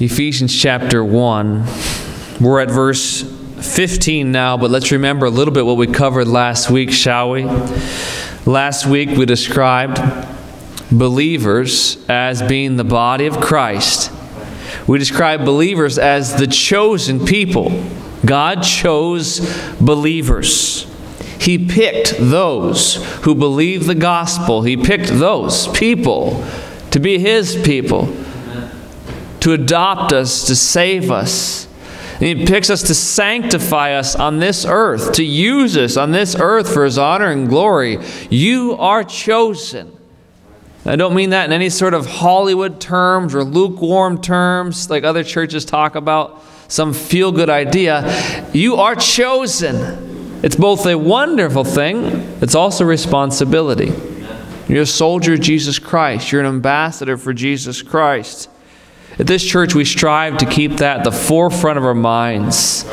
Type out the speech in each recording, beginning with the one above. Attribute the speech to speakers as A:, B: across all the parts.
A: Ephesians chapter 1. We're at verse 15 now, but let's remember a little bit what we covered last week, shall we? Last week we described believers as being the body of Christ. We described believers as the chosen people. God chose believers. He picked those who believe the gospel. He picked those people to be His people, to adopt us, to save us. And he picks us to sanctify us on this earth, to use us on this earth for His honor and glory. You are chosen. I don't mean that in any sort of Hollywood terms or lukewarm terms like other churches talk about, some feel good idea. You are chosen. It's both a wonderful thing, it's also responsibility. You're a soldier of Jesus Christ, you're an ambassador for Jesus Christ. At this church, we strive to keep that at the forefront of our minds.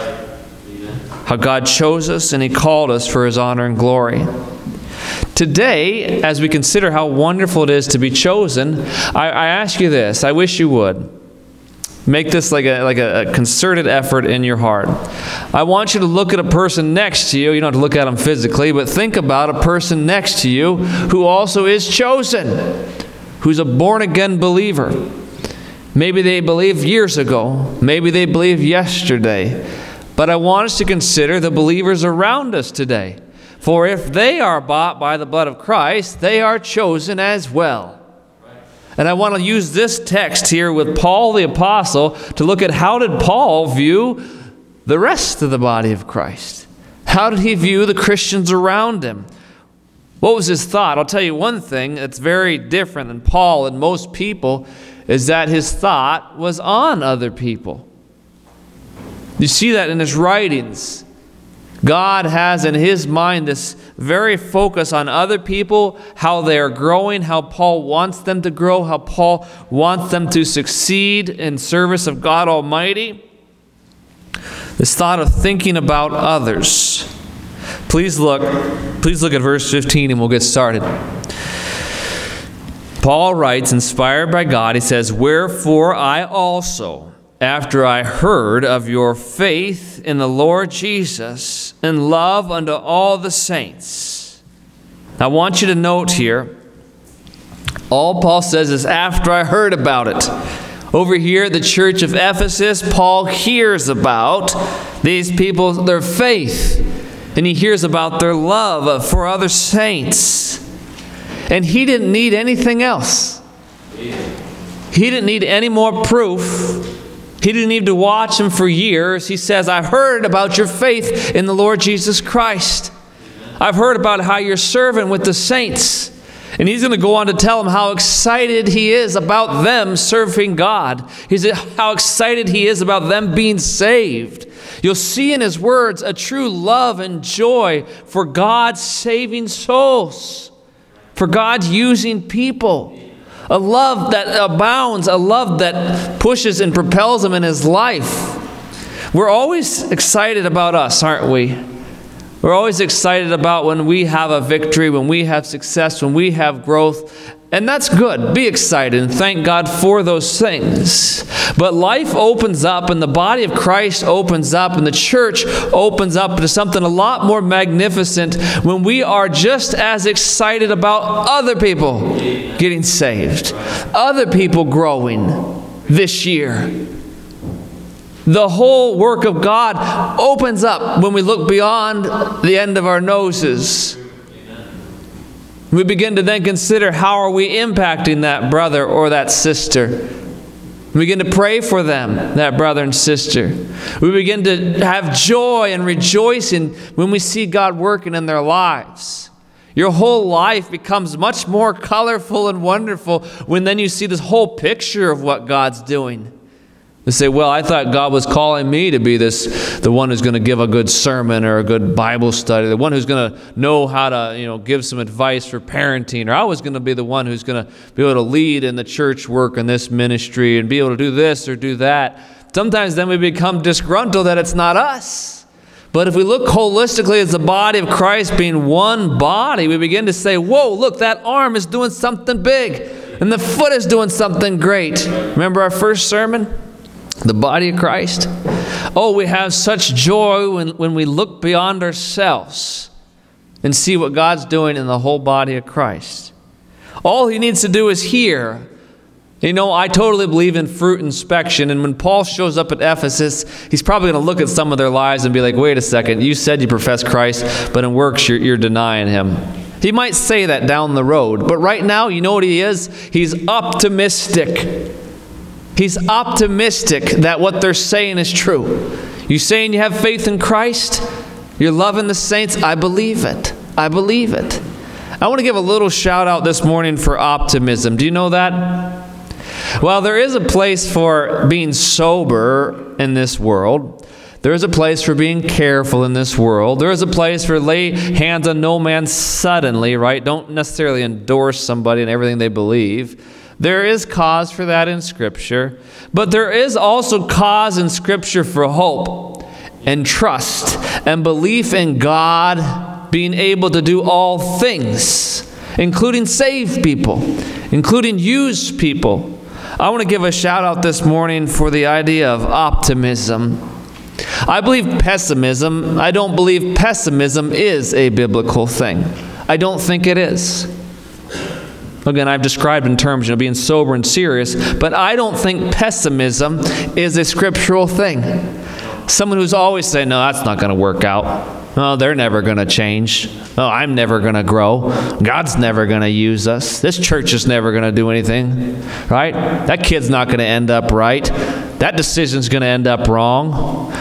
A: How God chose us and He called us for His honor and glory. Today, as we consider how wonderful it is to be chosen, I, I ask you this. I wish you would. Make this like a, like a, a, concerted effort in your heart. I want you to look at a person next to you. You don't have to look at them physically, but think about a person next to you who also is chosen, who's a born again believer. Maybe they believed years ago, maybe they believed yesterday. But I want us to consider the believers around us today. For if they are bought by the blood of Christ, they are chosen as well. And I want to use this text here with Paul the Apostle to look at how did Paul view the rest of the body of Christ? How did he view the Christians around him? What was his thought? I'll tell you one thing that's very different than Paul and most people is that his thought was on other people. You see that in his writings. God has in his mind this very focus on other people, how they are growing, how Paul wants them to grow, how Paul wants them to succeed in service of God Almighty. This thought of thinking about others. Please look, please look at verse 15 and we'll get started. Paul writes, inspired by God, he says, Wherefore I also after I heard of your faith in the Lord Jesus and love unto all the saints. I want you to note here, all Paul says is after I heard about it. Over here at the church of Ephesus, Paul hears about these people, their faith, and he hears about their love for other saints. And he didn't need anything else. He didn't need any more proof he didn't need to watch him for years. He says, I've heard about your faith in the Lord Jesus Christ. I've heard about how you're serving with the saints. And he's going to go on to tell him how excited he is about them serving God. He's how excited he is about them being saved. You'll see in his words a true love and joy for God saving souls, for God using people a love that abounds, a love that pushes and propels him in his life. We're always excited about us, aren't we? We're always excited about when we have a victory, when we have success, when we have growth. And that's good. Be excited and thank God for those things. But life opens up, and the body of Christ opens up, and the church opens up to something a lot more magnificent when we are just as excited about other people getting saved, other people growing this year. The whole work of God opens up when we look beyond the end of our noses we begin to then consider how are we impacting that brother or that sister. We begin to pray for them, that brother and sister. We begin to have joy and rejoicing when we see God working in their lives. Your whole life becomes much more colorful and wonderful when then you see this whole picture of what God's doing. They say, well, I thought God was calling me to be this, the one who's going to give a good sermon or a good Bible study, the one who's going to know how to, you know, give some advice for parenting, or I was going to be the one who's going to be able to lead in the church work in this ministry and be able to do this or do that. Sometimes then we become disgruntled that it's not us. But if we look holistically as the body of Christ being one body, we begin to say, whoa, look, that arm is doing something big, and the foot is doing something great. Remember our first sermon? The body of Christ. Oh, we have such joy when, when we look beyond ourselves and see what God's doing in the whole body of Christ. All he needs to do is hear. You know, I totally believe in fruit inspection. And when Paul shows up at Ephesus, he's probably going to look at some of their lives and be like, wait a second, you said you profess Christ, but in works you're, you're denying him. He might say that down the road, but right now, you know what he is? He's optimistic. He's optimistic that what they're saying is true. You saying you have faith in Christ? You're loving the saints? I believe it. I believe it. I want to give a little shout out this morning for optimism. Do you know that? Well, there is a place for being sober in this world. There is a place for being careful in this world. There is a place for lay hands on no man suddenly, right? Don't necessarily endorse somebody and everything they believe. There is cause for that in Scripture. But there is also cause in Scripture for hope and trust and belief in God being able to do all things, including save people, including use people. I want to give a shout out this morning for the idea of optimism. I believe pessimism, I don't believe pessimism is a biblical thing. I don't think it is. Again, I've described in terms you know, being sober and serious, but I don't think pessimism is a scriptural thing. Someone who's always saying, no, that's not going to work out. Oh, they're never going to change. Oh, I'm never going to grow. God's never going to use us. This church is never going to do anything, right? That kid's not going to end up right. That decision's going to end up wrong.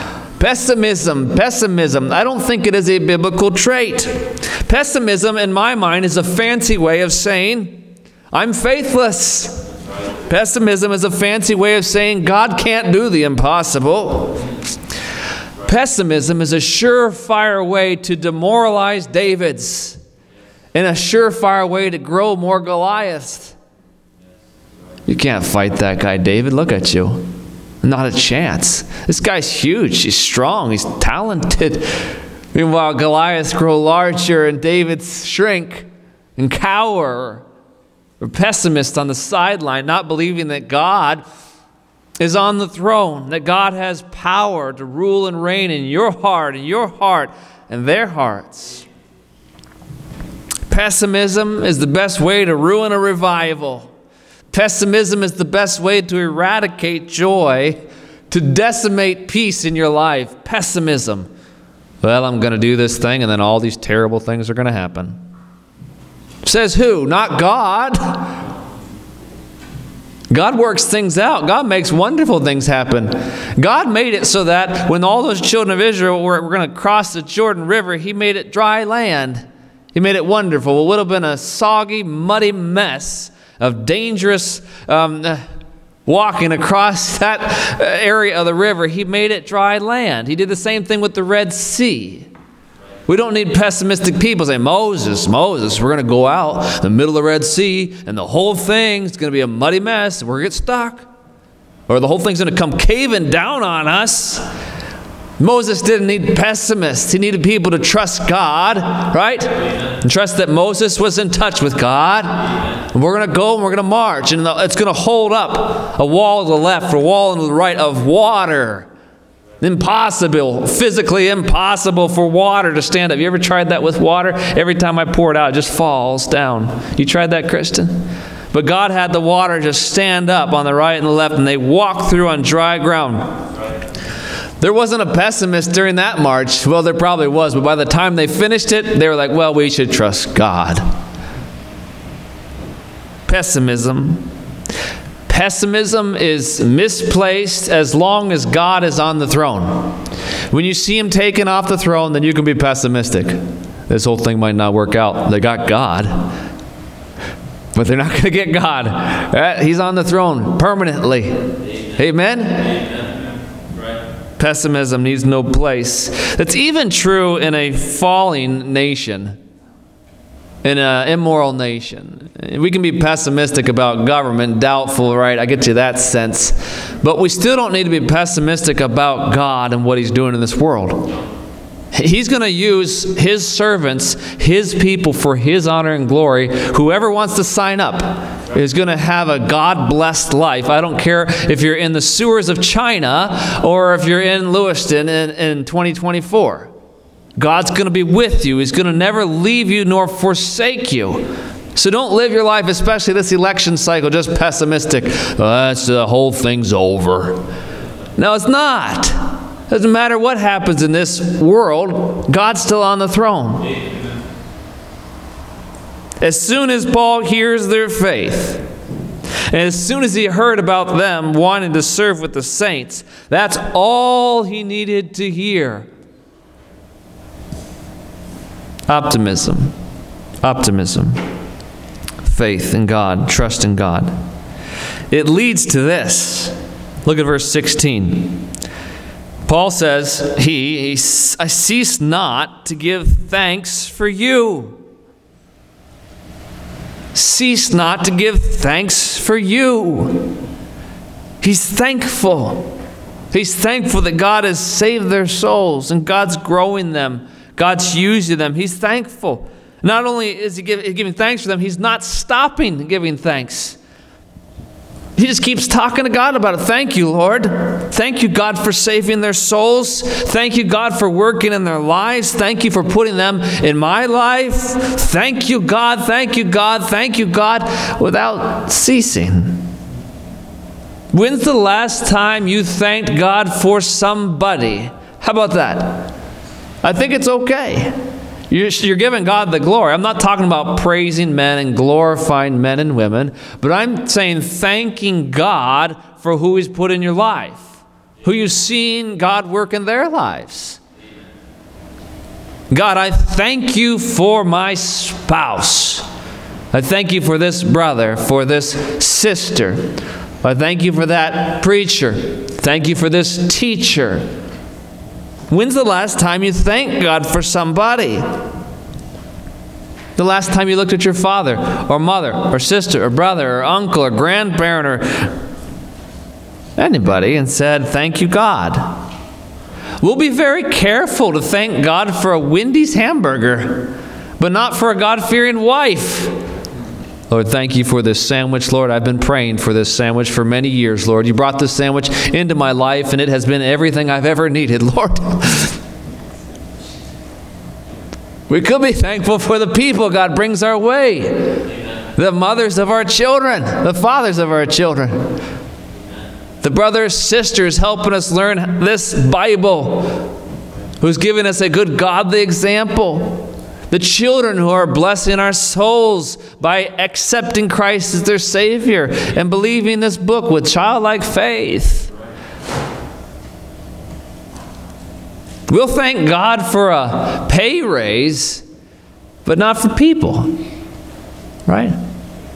A: Pessimism, pessimism, I don't think it is a biblical trait. Pessimism, in my mind, is a fancy way of saying, I'm faithless. Pessimism is a fancy way of saying God can't do the impossible. Pessimism is a surefire way to demoralize David's and a surefire way to grow more Goliaths. You can't fight that guy, David. Look at you. Not a chance. This guy's huge. He's strong. He's talented. Meanwhile, Goliaths grow larger and David's shrink and cower. We're pessimists on the sideline, not believing that God is on the throne, that God has power to rule and reign in your heart, in your heart, and their hearts. Pessimism is the best way to ruin a revival. Pessimism is the best way to eradicate joy, to decimate peace in your life. Pessimism. Well, I'm going to do this thing, and then all these terrible things are going to happen. Says who? Not God. God works things out. God makes wonderful things happen. God made it so that when all those children of Israel were, were going to cross the Jordan River, He made it dry land. He made it wonderful. It would have been a soggy, muddy mess of dangerous um, walking across that uh, area of the river, he made it dry land. He did the same thing with the Red Sea. We don't need pessimistic people saying, Moses, Moses, we're going to go out in the middle of the Red Sea and the whole thing's going to be a muddy mess. and We're going to get stuck. Or the whole thing's going to come caving down on us. Moses didn't need pessimists. He needed people to trust God, right? And trust that Moses was in touch with God. And we're going to go and we're going to march. And it's going to hold up a wall to the left, a wall to the right of water. Impossible, physically impossible for water to stand up. You ever tried that with water? Every time I pour it out, it just falls down. You tried that, Kristen? But God had the water just stand up on the right and the left, and they walked through on dry ground. There wasn't a pessimist during that march. Well, there probably was, but by the time they finished it, they were like, well, we should trust God. Pessimism. Pessimism is misplaced as long as God is on the throne. When you see him taken off the throne, then you can be pessimistic. This whole thing might not work out. They got God, but they're not going to get God. Uh, he's on the throne permanently. Amen? Amen. Pessimism needs no place. That's even true in a falling nation, in an immoral nation. We can be pessimistic about government, doubtful, right? I get you that sense. But we still don't need to be pessimistic about God and what He's doing in this world. He's going to use his servants, his people for his honor and glory. Whoever wants to sign up is going to have a God blessed life. I don't care if you're in the sewers of China or if you're in Lewiston in, in 2024. God's going to be with you. He's going to never leave you nor forsake you. So don't live your life, especially this election cycle, just pessimistic. Oh, the whole thing's over. No, it's not. Doesn't matter what happens in this world, God's still on the throne. As soon as Paul hears their faith, and as soon as he heard about them wanting to serve with the saints, that's all he needed to hear. Optimism. Optimism. Faith in God, trust in God. It leads to this. Look at verse 16. Paul says, he, he, I cease not to give thanks for you. Cease not to give thanks for you. He's thankful. He's thankful that God has saved their souls and God's growing them, God's using them. He's thankful. Not only is he giving thanks for them, he's not stopping giving thanks. He just keeps talking to God about it. Thank you, Lord. Thank you, God, for saving their souls. Thank you, God, for working in their lives. Thank you for putting them in my life. Thank you, God. Thank you, God. Thank you, God, without ceasing. When's the last time you thanked God for somebody? How about that? I think it's okay. You're giving God the glory. I'm not talking about praising men and glorifying men and women, but I'm saying thanking God for who He's put in your life, who you've seen God work in their lives. God, I thank you for my spouse. I thank you for this brother, for this sister. I thank you for that preacher. Thank you for this teacher. When's the last time you thanked God for somebody? The last time you looked at your father or mother or sister or brother or uncle or grandparent or anybody and said, Thank you, God. We'll be very careful to thank God for a Wendy's hamburger, but not for a God fearing wife. Lord, thank you for this sandwich, Lord. I've been praying for this sandwich for many years, Lord. You brought this sandwich into my life, and it has been everything I've ever needed, Lord. we could be thankful for the people God brings our way the mothers of our children, the fathers of our children, the brothers, sisters helping us learn this Bible, who's giving us a good godly example the children who are blessing our souls by accepting Christ as their Savior and believing this book with childlike faith. We'll thank God for a pay raise, but not for people. Right?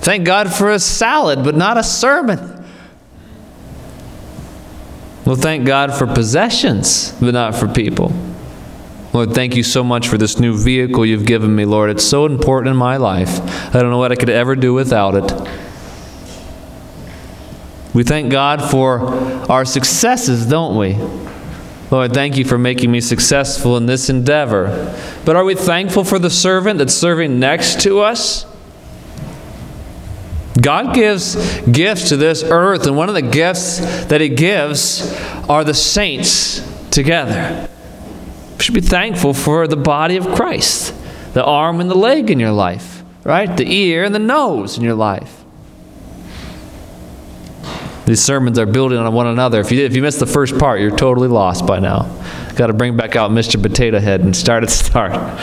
A: Thank God for a salad, but not a sermon. We'll thank God for possessions, but not for people. Lord, thank you so much for this new vehicle you've given me, Lord. It's so important in my life. I don't know what I could ever do without it. We thank God for our successes, don't we? Lord, thank you for making me successful in this endeavor. But are we thankful for the servant that's serving next to us? God gives gifts to this earth, and one of the gifts that He gives are the saints together. Should be thankful for the body of Christ, the arm and the leg in your life, right? The ear and the nose in your life. These sermons are building on one another. If you, if you missed the first part, you're totally lost by now. Got to bring back out Mr. Potato Head and start at the start.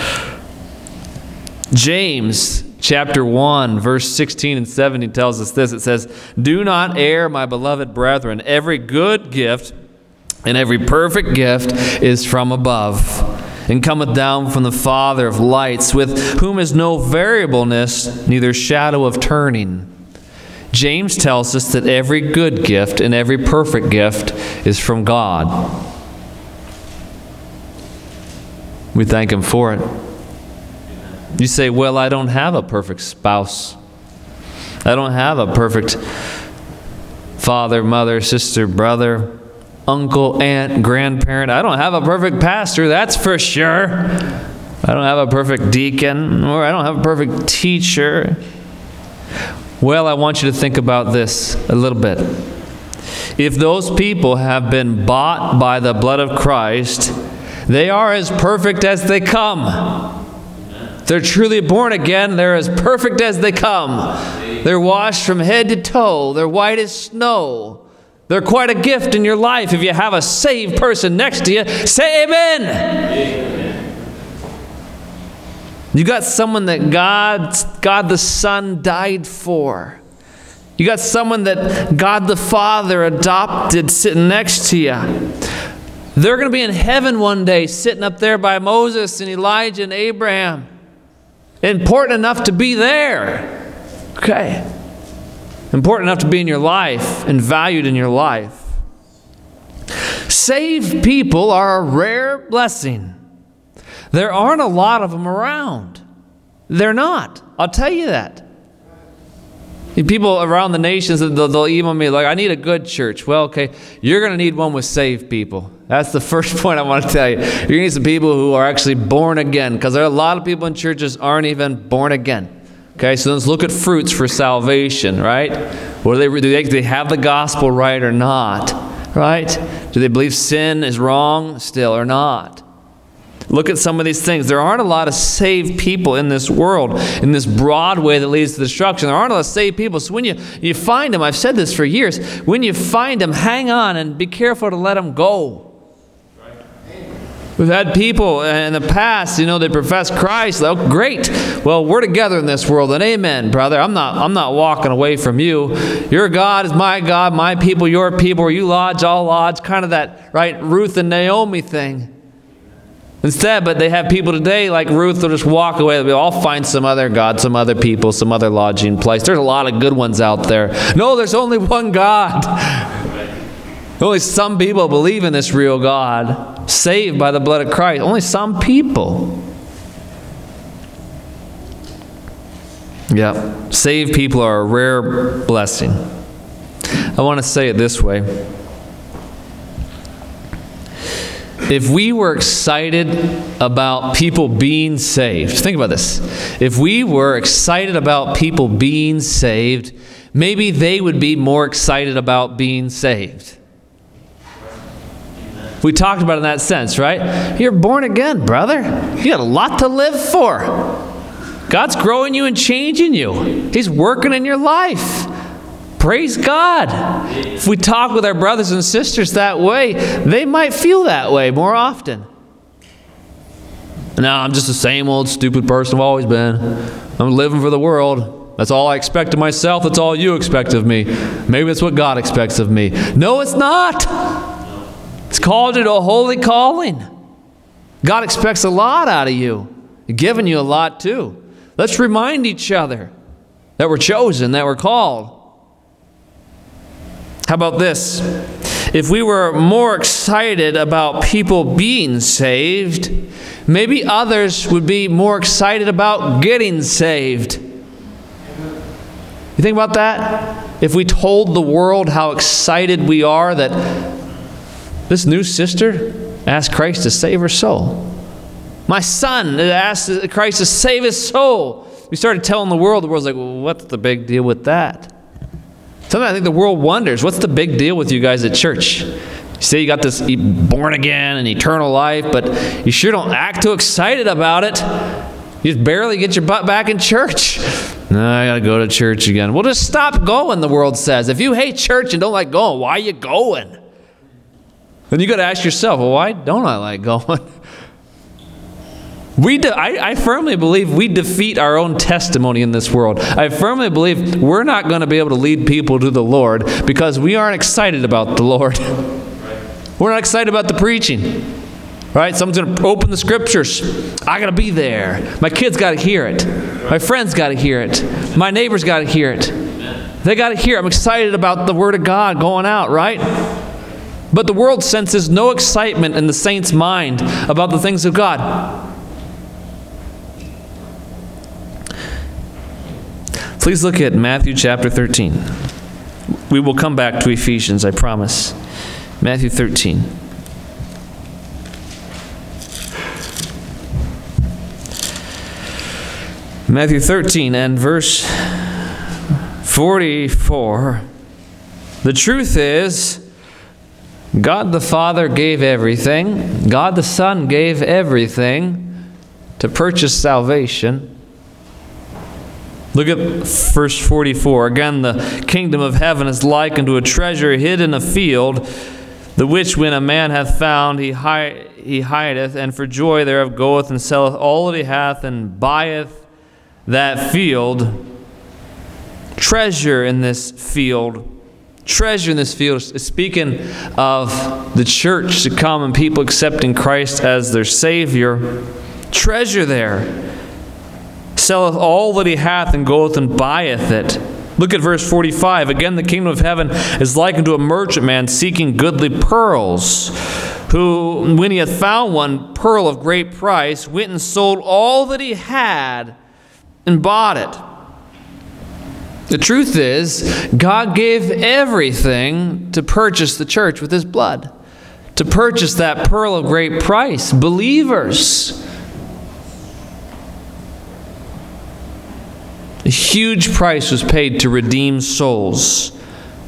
A: James chapter 1, verse 16 and 17 tells us this. It says, Do not err, my beloved brethren. Every good gift and every perfect gift is from above, and cometh down from the Father of lights, with whom is no variableness, neither shadow of turning. James tells us that every good gift and every perfect gift is from God. We thank Him for it. You say, Well, I don't have a perfect spouse. I don't have a perfect father, mother, sister, brother. Uncle, aunt, grandparent. I don't have a perfect pastor, that's for sure. I don't have a perfect deacon, or I don't have a perfect teacher. Well, I want you to think about this a little bit. If those people have been bought by the blood of Christ, they are as perfect as they come. They're truly born again. They're as perfect as they come. They're washed from head to toe. They're white as snow. They're quite a gift in your life. If you have a saved person next to you, say amen. amen. You got someone that God, God the Son died for. You got someone that God the Father adopted sitting next to you. They're going to be in heaven one day, sitting up there by Moses and Elijah and Abraham. Important enough to be there. Okay. Important enough to be in your life and valued in your life. Saved people are a rare blessing. There aren't a lot of them around. They're not. I'll tell you that. People around the nations, they'll, email me like, I need a good church. Well, okay, you're going to need one with saved people. That's the first point I want to tell you. You're going to need some people who are actually born again because there are a lot of people in churches aren't even born again. Okay, so let's look at fruits for salvation, right? What they, do they, do they have the gospel right or not? Right? Do they believe sin is wrong still or not? Look at some of these things. There aren't a lot of saved people in this world, in this broad way that leads to destruction. There aren't a lot of saved people. So when you, you find them, I've said this for years, when you find them, hang on and be careful to let them go. We've had people in the past, you know, they profess Christ. Oh, great. Well, we're together in this world, and amen, brother. I'm not, I'm not walking away from you. Your God is my God, my people, your people. Where you lodge, all lodge. Kind of that, right, Ruth and Naomi thing. Instead, but they have people today like Ruth will just walk away. They'll I'll find some other God, some other people, some other lodging place. There's a lot of good ones out there. No, there's only one God. Only some people believe in this real God, saved by the blood of Christ. Only some people. Yeah, saved people are a rare blessing. I want to say it this way. If we were excited about people being saved, think about this. If we were excited about people being saved, maybe they would be more excited about being saved. We talked about it in that sense, right? You're born again, brother. You got a lot to live for. God's growing you and changing you. He's working in your life. Praise God. If we talk with our brothers and sisters that way, they might feel that way more often. No, I'm just the same old stupid person I've always been. I'm living for the world. That's all I expect of myself. That's all you expect of me. Maybe that's what God expects of me. No, it's not. It's called it a holy calling. God expects a lot out of you, He's given you a lot too. Let's remind each other that we're chosen, that we're called. How about this? If we were more excited about people being saved, maybe others would be more excited about getting saved. You think about that? If we told the world how excited we are that this new sister asked Christ to save her soul. My son asked Christ to save his soul. We started telling the world, the world's like, well, what's the big deal with that? Sometimes I think the world wonders, what's the big deal with you guys at church? You say you got this born again and eternal life, but you sure don't act too excited about it. You just barely get your butt back in church. No, I got to go to church again. Well, just stop going, the world says. If you hate church and don't like going, why are you going? Then you got to ask yourself, well, why don't I like going? We I, I, firmly believe we defeat our own testimony in this world. I firmly believe we're not going to be able to lead people to the Lord because we aren't excited about the Lord. we're not excited about the preaching. Right? Someone's going to open the scriptures. I got to be there. My kids got to hear it. My friends got to hear it. My neighbors got to hear it. They got to hear. I'm excited about the Word of God going out, right? But the world senses no excitement in the saint's mind about the things of God. Please look at Matthew chapter 13. We will come back to Ephesians, I promise. Matthew 13. Matthew 13 and verse 44. The truth is, God the Father gave everything, God the Son gave everything to purchase salvation. Look at verse 44. Again, the kingdom of heaven is like unto a treasure hid in a field, the which when a man hath found, he, hi- he hideth, and for joy thereof goeth and selleth all that he hath, and buyeth that field. Treasure in this field. Treasure in this field is speaking of the church to come and people accepting Christ as their Savior. Treasure there selleth all that he hath and goeth and buyeth it. Look at verse 45. Again, the kingdom of heaven is likened to a merchantman seeking goodly pearls, who, when he hath found one pearl of great price, went and sold all that he had and bought it. The truth is, God gave everything to purchase the church with his blood, to purchase that pearl of great price. Believers. A huge price was paid to redeem souls.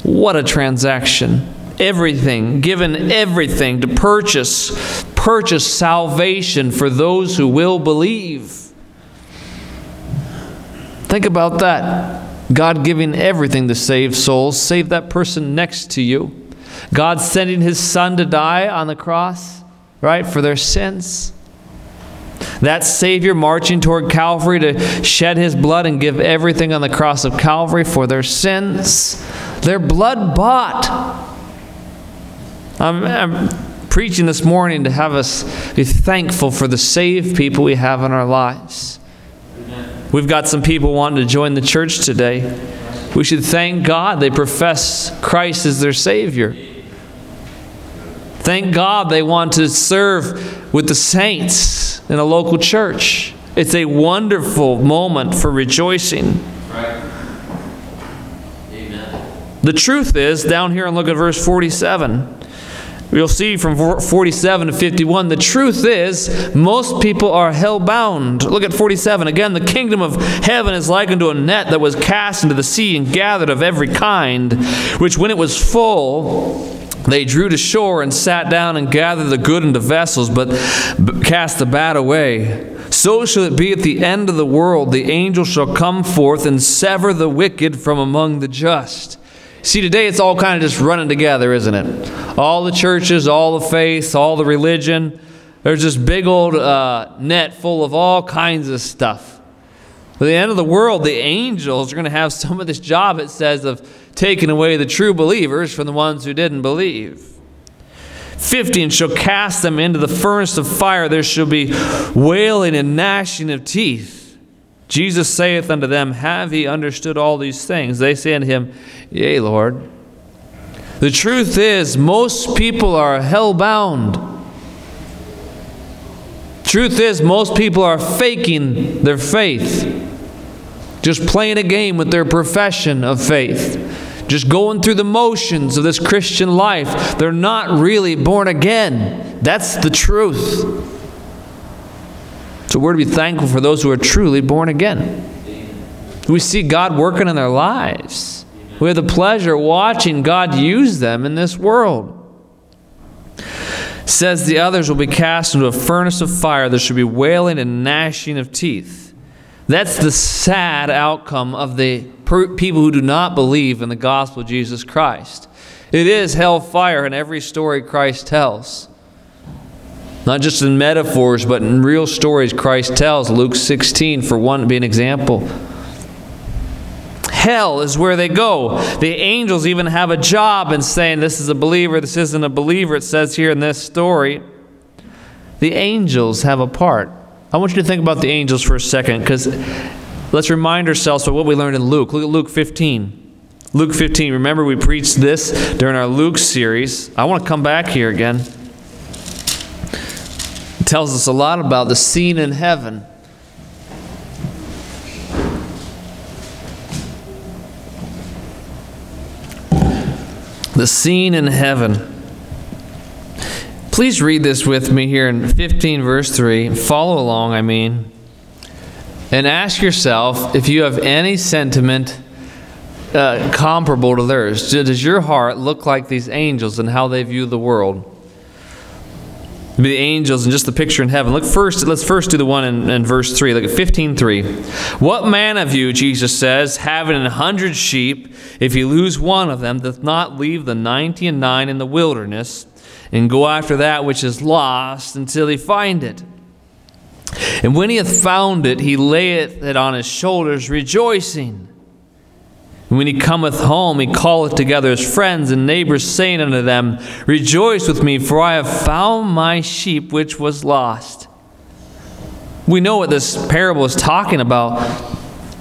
A: What a transaction. Everything, given everything to purchase, purchase salvation for those who will believe. Think about that. God giving everything to save souls, save that person next to you. God sending his son to die on the cross, right, for their sins. That Savior marching toward Calvary to shed his blood and give everything on the cross of Calvary for their sins. Their blood bought. I'm, I'm preaching this morning to have us be thankful for the saved people we have in our lives. We've got some people wanting to join the church today. We should thank God they profess Christ as their Savior. Thank God they want to serve with the saints in a local church. It's a wonderful moment for rejoicing. The truth is, down here and look at verse 47. You'll see from 47 to 51, the truth is, most people are hell bound. Look at 47. Again, the kingdom of heaven is like unto a net that was cast into the sea and gathered of every kind, which when it was full, they drew to shore and sat down and gathered the good into vessels, but cast the bad away. So shall it be at the end of the world. The angel shall come forth and sever the wicked from among the just. See, today it's all kind of just running together, isn't it? All the churches, all the faiths, all the religion. There's this big old uh, net full of all kinds of stuff. At the end of the world, the angels are going to have some of this job, it says, of taking away the true believers from the ones who didn't believe. 50 and shall cast them into the furnace of fire. There shall be wailing and gnashing of teeth. Jesus saith unto them, Have ye understood all these things? They say unto him, Yea, Lord. The truth is, most people are hell bound. Truth is, most people are faking their faith, just playing a game with their profession of faith, just going through the motions of this Christian life. They're not really born again. That's the truth. So we're to be thankful for those who are truly born again. We see God working in their lives. We have the pleasure of watching God use them in this world. Says the others will be cast into a furnace of fire. There should be wailing and gnashing of teeth. That's the sad outcome of the people who do not believe in the gospel of Jesus Christ. It is hellfire in every story Christ tells. Not just in metaphors, but in real stories Christ tells. Luke 16, for one, to be an example. Hell is where they go. The angels even have a job in saying this is a believer, this isn't a believer. It says here in this story. The angels have a part. I want you to think about the angels for a second because let's remind ourselves of what we learned in Luke. Look at Luke 15. Luke 15. Remember, we preached this during our Luke series. I want to come back here again. Tells us a lot about the scene in heaven. The scene in heaven. Please read this with me here in 15, verse 3. Follow along, I mean. And ask yourself if you have any sentiment uh, comparable to theirs. Does your heart look like these angels and how they view the world? The angels and just the picture in heaven. Look first, let's first do the one in, in verse 3. Look at 15.3. What man of you, Jesus says, having a hundred sheep, if he lose one of them, doth not leave the ninety and nine in the wilderness, and go after that which is lost until he find it? And when he hath found it, he layeth it on his shoulders, rejoicing. And when he cometh home, he calleth together his friends and neighbors, saying unto them, Rejoice with me, for I have found my sheep which was lost. We know what this parable is talking about.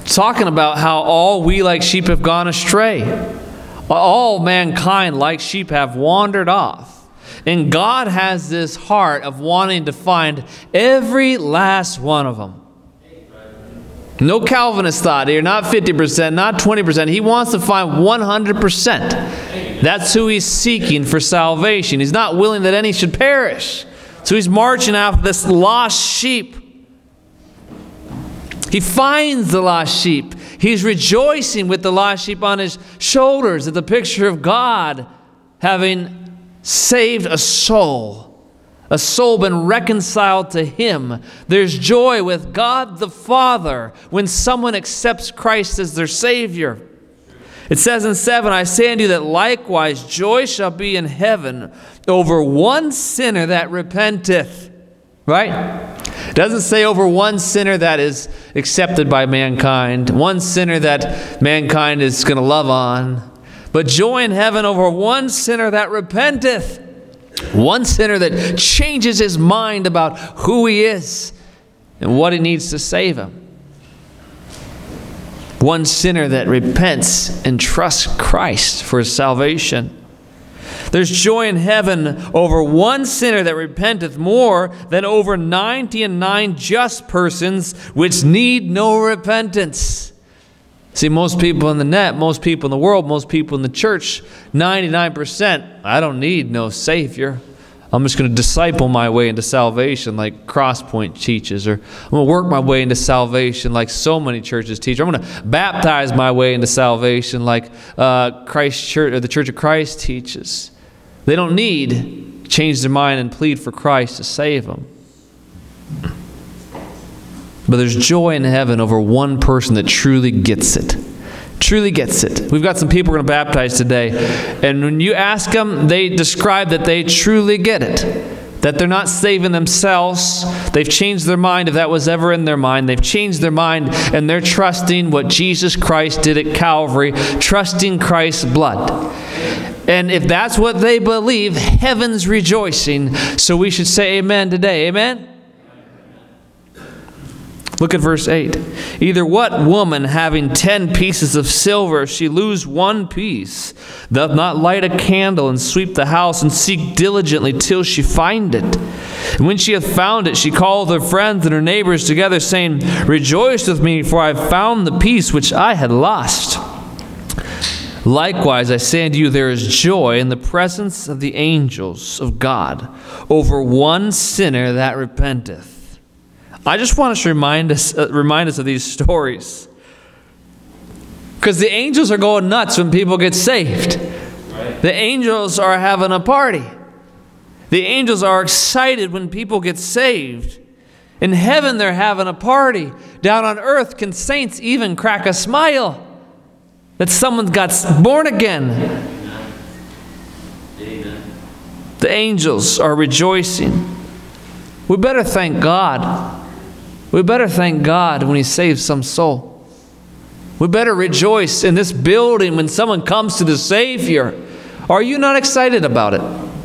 A: talking about how all we like sheep have gone astray. All mankind, like sheep, have wandered off. And God has this heart of wanting to find every last one of them. No Calvinist thought here, not 50%, not 20%. He wants to find 100%. That's who he's seeking for salvation. He's not willing that any should perish. So he's marching after this lost sheep. He finds the lost sheep. He's rejoicing with the lost sheep on his shoulders at the picture of God having saved a soul a soul been reconciled to Him. There's joy with God the Father when someone accepts Christ as their Savior. It says in 7 I say unto you that likewise joy shall be in heaven over one sinner that repenteth. Right? It doesn't say over one sinner that is accepted by mankind, one sinner that mankind is going to love on, but joy in heaven over one sinner that repenteth. One sinner that changes his mind about who he is and what he needs to save him. One sinner that repents and trusts Christ for his salvation. There's joy in heaven over one sinner that repenteth more than over ninety and nine just persons which need no repentance. See, most people in the net, most people in the world, most people in the church, 99%, I don't need no Savior. I'm just going to disciple my way into salvation like Crosspoint teaches, or I'm going to work my way into salvation like so many churches teach. I'm going to baptize my way into salvation like uh, Christ Church or the Church of Christ teaches. They don't need change their mind and plead for Christ to save them. But there's joy in heaven over one person that truly gets it. Truly gets it. We've got some people we're going to baptize today. And when you ask them, they describe that they truly get it. That they're not saving themselves. They've changed their mind, if that was ever in their mind. They've changed their mind and they're trusting what Jesus Christ did at Calvary, trusting Christ's blood. And if that's what they believe, heaven's rejoicing. So we should say amen today. Amen? Look at verse 8. Either what woman having ten pieces of silver, she lose one piece, doth not light a candle and sweep the house and seek diligently till she find it? And when she hath found it, she calleth her friends and her neighbors together, saying, Rejoice with me, for I have found the piece which I had lost. Likewise, I say unto you, there is joy in the presence of the angels of God over one sinner that repenteth. I just want us to remind us, uh, remind us of these stories. Because the angels are going nuts when people get saved. The angels are having a party. The angels are excited when people get saved. In heaven, they're having a party. Down on earth, can saints even crack a smile that someone got born again? Amen. The angels are rejoicing. We better thank God we better thank God when He saves some soul. We better rejoice in this building when someone comes to the Savior. Are you not excited about it?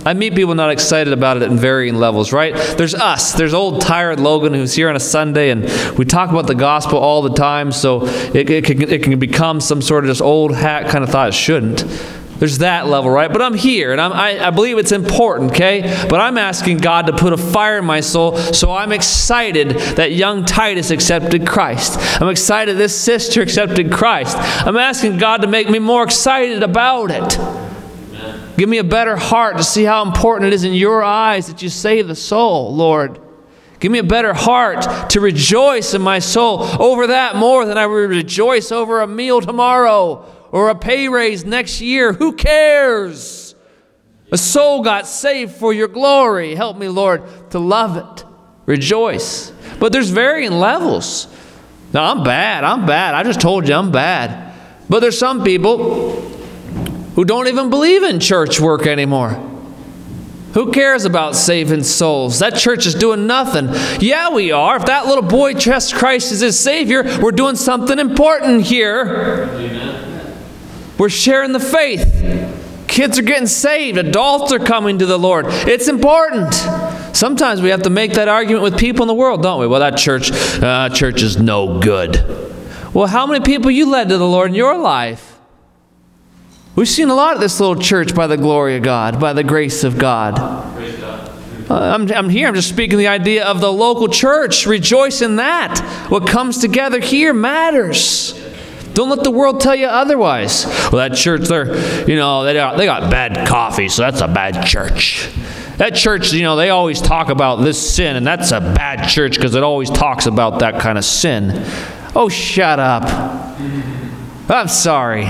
A: I meet people not excited about it in varying levels, right? There's us. There's old tired Logan who's here on a Sunday, and we talk about the gospel all the time, so it, it, can, it can become some sort of just old hat kind of thought. It shouldn't. There's that level, right? But I'm here, and I'm, I, I believe it's important, okay? But I'm asking God to put a fire in my soul, so I'm excited that young Titus accepted Christ. I'm excited this sister accepted Christ. I'm asking God to make me more excited about it. Amen. Give me a better heart to see how important it is in your eyes that you save the soul, Lord. Give me a better heart to rejoice in my soul over that more than I would rejoice over a meal tomorrow or a pay raise next year. Who cares? A soul got saved for your glory. Help me, Lord, to love it. Rejoice. But there's varying levels. Now, I'm bad. I'm bad. I just told you I'm bad. But there's some people who don't even believe in church work anymore. Who cares about saving souls? That church is doing nothing. Yeah, we are. If that little boy trusts Christ as his Savior, we're doing something important here. Amen. We're sharing the faith. Kids are getting saved. Adults are coming to the Lord. It's important. Sometimes we have to make that argument with people in the world, don't we? Well, that church, uh, church is no good. Well, how many people you led to the Lord in your life? We've seen a lot of this little church by the glory of God, by the grace of God. Uh, I'm, I'm here, I'm just speaking the idea of the local church. Rejoice in that. What comes together here matters. Don't let the world tell you otherwise. Well, that church, they're, you know, they got, they got bad coffee, so that's a bad church. That church, you know, they always talk about this sin, and that's a bad church because it always talks about that kind of sin. Oh, shut up. I'm sorry.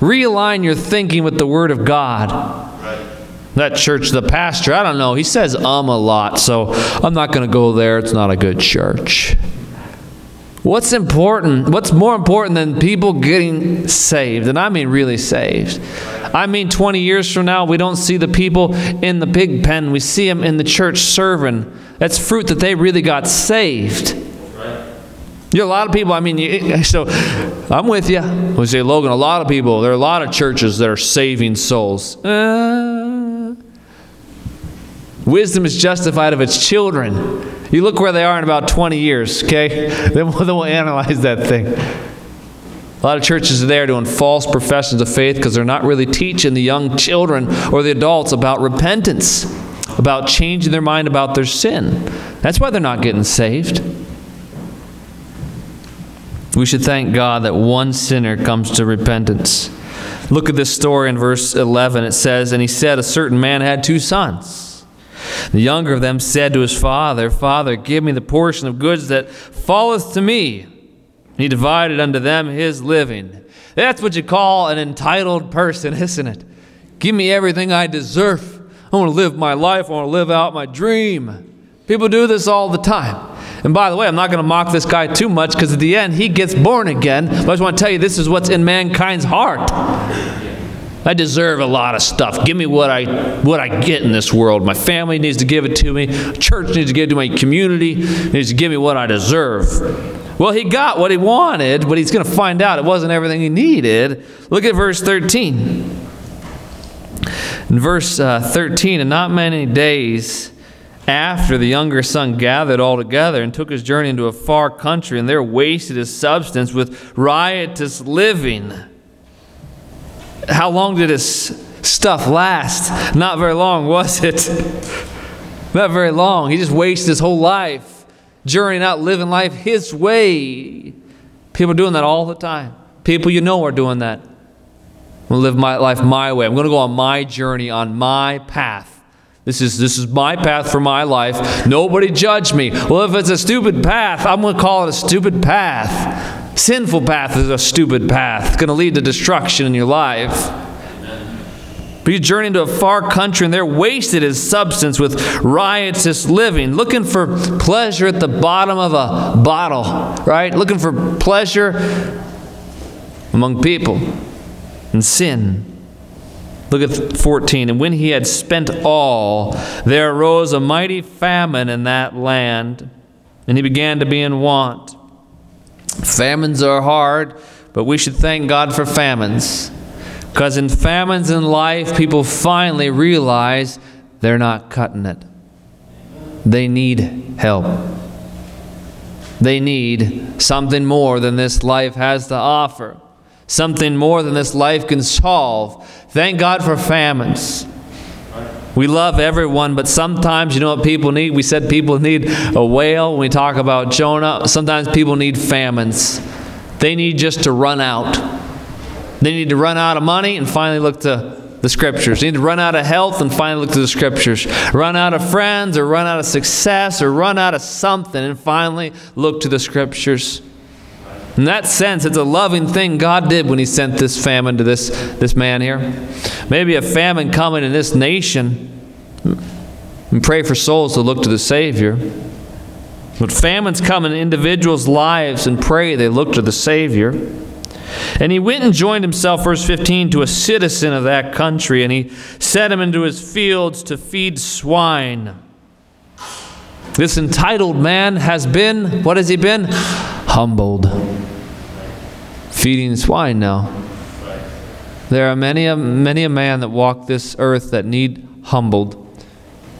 A: Realign your thinking with the Word of God. That church, the pastor, I don't know, he says um a lot, so I'm not going to go there. It's not a good church. What's important? What's more important than people getting saved? And I mean really saved. I mean 20 years from now, we don't see the people in the pig pen. We see them in the church serving. That's fruit that they really got saved. You know, a lot of people, I mean, you, so I'm with you. We say, Logan, a lot of people, there are a lot of churches that are saving souls. Uh, wisdom is justified of its children. You look where they are in about 20 years, okay? Then we'll, then we'll analyze that thing. A lot of churches are there doing false professions of faith because they're not really teaching the young children or the adults about repentance, about changing their mind about their sin. That's why they're not getting saved. We should thank God that one sinner comes to repentance. Look at this story in verse 11. It says, And he said, A certain man had two sons. The younger of them said to his father, Father, give me the portion of goods that falleth to me. He divided unto them his living. That's what you call an entitled person, isn't it? Give me everything I deserve. I want to live my life. I want to live out my dream. People do this all the time. And by the way, I'm not going to mock this guy too much because at the end he gets born again. But I just want to tell you this is what's in mankind's heart. I deserve a lot of stuff. Give me what I what I get in this world. My family needs to give it to me. Church needs to give it to my community. Needs to give me what I deserve. Well, he got what he wanted, but he's going to find out it wasn't everything he needed. Look at verse 13. In verse uh, 13, and not many days after the younger son gathered all together and took his journey into a far country, and there wasted his substance with riotous living. How long did his stuff last? Not very long, was it? Not very long. He just wasted his whole life journeying out, living life his way. People are doing that all the time. People you know are doing that. I'm to live my life my way. I'm going to go on my journey, on my path. This is, this is my path for my life. Nobody judge me. Well, if it's a stupid path, I'm going to call it a stupid path. Sinful path is a stupid path. It's going to lead to destruction in your life. But he journeyed to a far country and there wasted his substance with riotous living, looking for pleasure at the bottom of a bottle, right? Looking for pleasure among people and sin. Look at 14. And when he had spent all, there arose a mighty famine in that land, and he began to be in want. Famines are hard, but we should thank God for famines. Because in famines in life, people finally realize they're not cutting it. They need help. They need something more than this life has to offer something more than this life can solve. Thank God for famines. We love everyone, but sometimes you know what people need? We said people need a whale when we talk about Jonah. Sometimes people need famines. They need just to run out. They need to run out of money and finally look to the scriptures. You need to run out of health and finally look to the scriptures. Run out of friends or run out of success or run out of something and finally look to the scriptures. In that sense, it's a loving thing God did when He sent this famine to this, this man here. Maybe a famine coming in this nation. And pray for souls to look to the Savior. But famines come in individuals' lives and pray they look to the Savior. And he went and joined himself, verse 15, to a citizen of that country, and he set him into his fields to feed swine. This entitled man has been, what has he been? Humbled. Feeding swine now. There are many a, many a man that walk this earth that need humbled.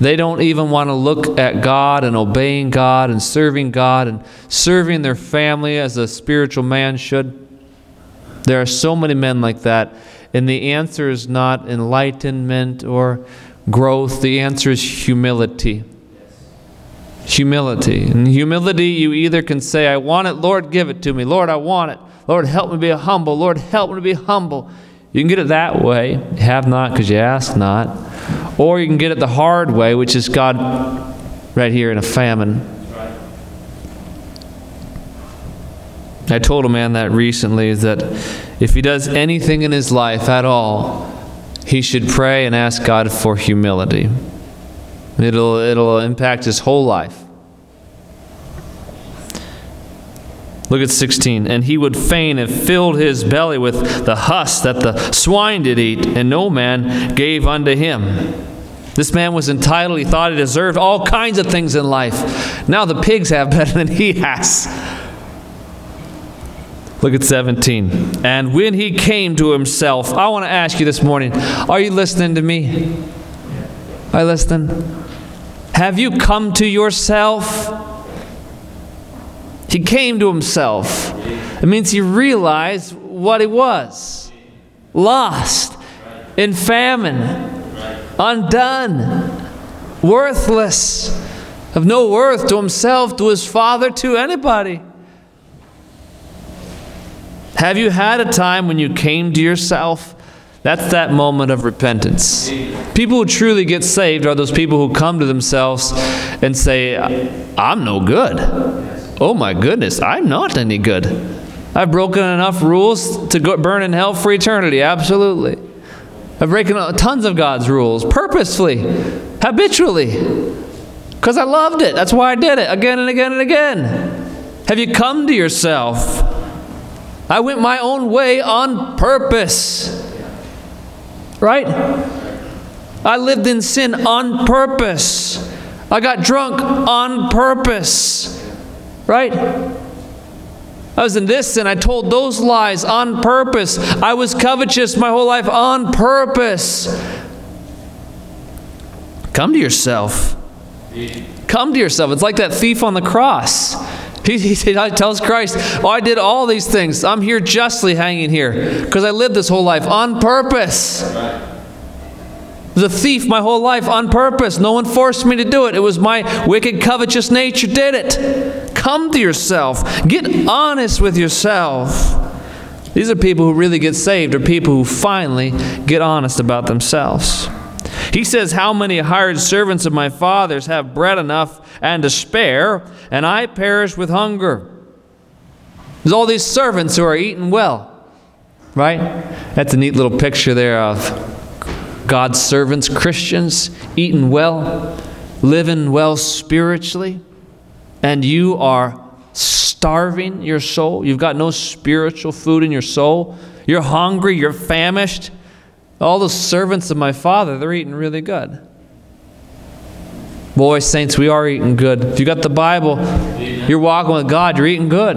A: They don't even want to look at God and obeying God and serving God and serving their family as a spiritual man should. There are so many men like that. And the answer is not enlightenment or growth, the answer is humility. Humility. And humility, you either can say, I want it, Lord, give it to me. Lord, I want it. Lord, help me be humble. Lord, help me to be humble. You can get it that way. have not because you ask not. Or you can get it the hard way, which is God right here in a famine. I told a man that recently that if he does anything in his life at all, he should pray and ask God for humility. It'll, it'll impact his whole life. Look at 16. And he would fain have filled his belly with the husk that the swine did eat, and no man gave unto him. This man was entitled. He thought he deserved all kinds of things in life. Now the pigs have better than he has. Look at 17. And when he came to himself, I want to ask you this morning are you listening to me? Are you listening? Have you come to yourself? He came to himself. It means he realized what he was lost, in famine, undone, worthless, of no worth to himself, to his father, to anybody. Have you had a time when you came to yourself? That's that moment of repentance. People who truly get saved are those people who come to themselves and say, I'm no good. Oh my goodness, I'm not any good. I've broken enough rules to go burn in hell for eternity. Absolutely. I've broken tons of God's rules purposefully, habitually, because I loved it. That's why I did it again and again and again. Have you come to yourself? I went my own way on purpose. Right? I lived in sin on purpose. I got drunk on purpose. Right? I was in this sin. I told those lies on purpose. I was covetous my whole life on purpose. Come to yourself. Come to yourself. It's like that thief on the cross. He, he tells Christ, Oh, I did all these things. I'm here justly hanging here because I lived this whole life on purpose. The thief my whole life on purpose. No one forced me to do it. It was my wicked, covetous nature did it. Come to yourself. Get honest with yourself. These are people who really get saved, or people who finally get honest about themselves. He says, How many hired servants of my father's have bread enough and to spare, and I perish with hunger? There's all these servants who are eating well, right? That's a neat little picture there of God's servants, Christians, eating well, living well spiritually, and you are starving your soul. You've got no spiritual food in your soul. You're hungry, you're famished. All the servants of my father, they're eating really good. Boy, saints, we are eating good. If you got the Bible, you're walking with God, you're eating good.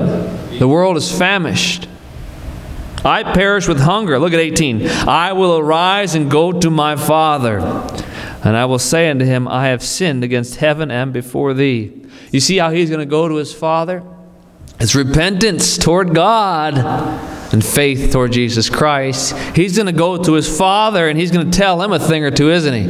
A: The world is famished. I perish with hunger. Look at 18. I will arise and go to my father, and I will say unto him, I have sinned against heaven and before thee. You see how he's going to go to his father? It's repentance toward God and faith toward Jesus Christ, he's going to go to his father and he's going to tell him a thing or two, isn't he?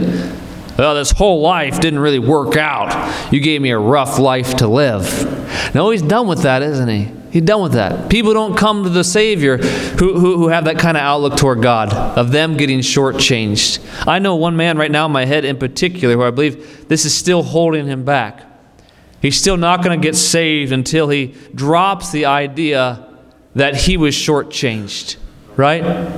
A: Well, this whole life didn't really work out. You gave me a rough life to live. No, he's done with that, isn't he? He's done with that. People don't come to the Savior who, who, who have that kind of outlook toward God, of them getting shortchanged. I know one man right now in my head in particular who I believe this is still holding him back. He's still not going to get saved until he drops the idea that he was shortchanged, right?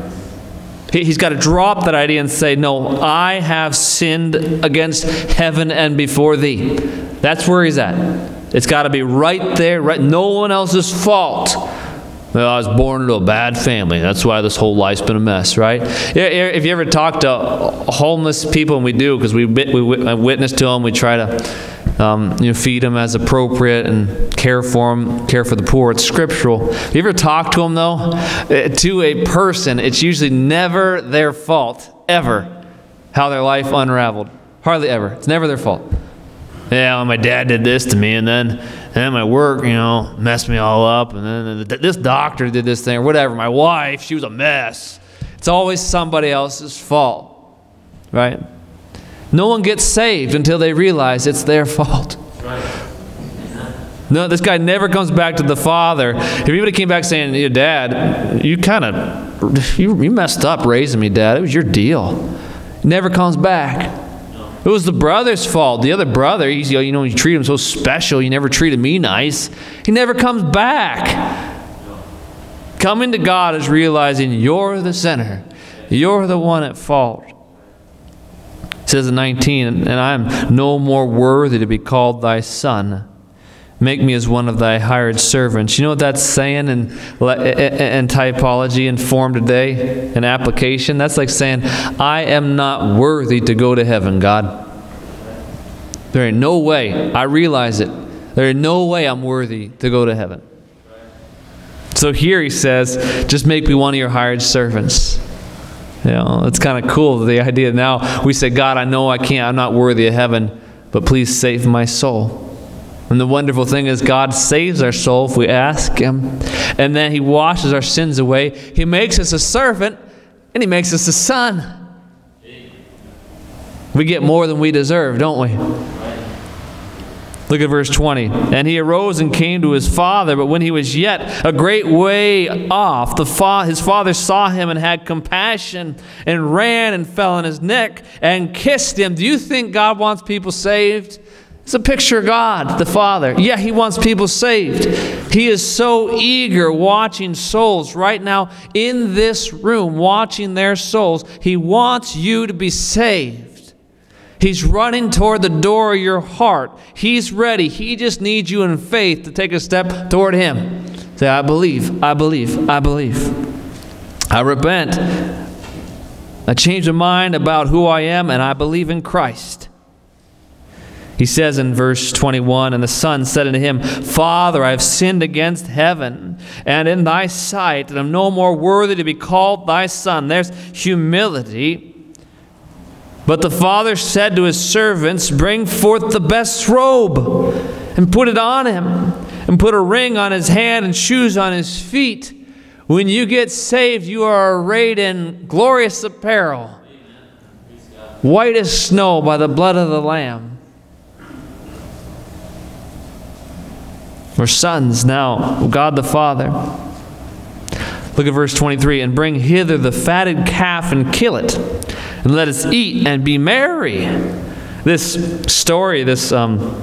A: He's got to drop that idea and say, No, I have sinned against heaven and before thee. That's where he's at. It's got to be right there, right? No one else's fault. Well, I was born into a bad family. That's why this whole life's been a mess, right? If you ever talk to homeless people, and we do because we, we witness to them, we try to um, you know, feed them as appropriate and care for them, care for the poor. It's scriptural. You ever talk to them, though, eh, to a person, it's usually never their fault, ever, how their life unraveled. Hardly ever. It's never their fault. Yeah, well, my dad did this to me, and then, and then my work, you know, messed me all up, and then this doctor did this thing, or whatever. My wife, she was a mess. It's always somebody else's fault, right? No one gets saved until they realize it's their fault. No, this guy never comes back to the father. If anybody came back saying, "Your dad, you kind of you, you messed up raising me, dad. It was your deal," never comes back. It was the brother's fault. The other brother, he's, you know, you treat him so special. You never treated me nice. He never comes back. Coming to God is realizing you're the sinner. You're the one at fault. It says in 19, and I am no more worthy to be called thy son. Make me as one of thy hired servants. You know what that's saying in, in typology and form today, in application? That's like saying, I am not worthy to go to heaven, God. There ain't no way. I realize it. There ain't no way I'm worthy to go to heaven. So here he says, just make me one of your hired servants. You know, it's kind of cool, the idea. Now we say, God, I know I can't, I'm not worthy of heaven, but please save my soul. And the wonderful thing is, God saves our soul if we ask Him. And then He washes our sins away. He makes us a servant, and He makes us a son. We get more than we deserve, don't we? Look at verse 20. And he arose and came to his father, but when he was yet a great way off, the fa- his father saw him and had compassion and ran and fell on his neck and kissed him. Do you think God wants people saved? It's a picture of God, the Father. Yeah, He wants people saved. He is so eager watching souls right now in this room, watching their souls. He wants you to be saved. He's running toward the door of your heart. He's ready. He just needs you in faith to take a step toward Him. Say, I believe, I believe, I believe. I repent. I change my mind about who I am, and I believe in Christ. He says in verse 21 And the son said unto him, Father, I have sinned against heaven and in thy sight, and am no more worthy to be called thy son. There's humility. But the father said to his servants, Bring forth the best robe and put it on him, and put a ring on his hand and shoes on his feet. When you get saved, you are arrayed in glorious apparel, white as snow by the blood of the Lamb. We're sons now, God the Father. Look at verse 23 and bring hither the fatted calf and kill it, and let us eat and be merry. This story, this um,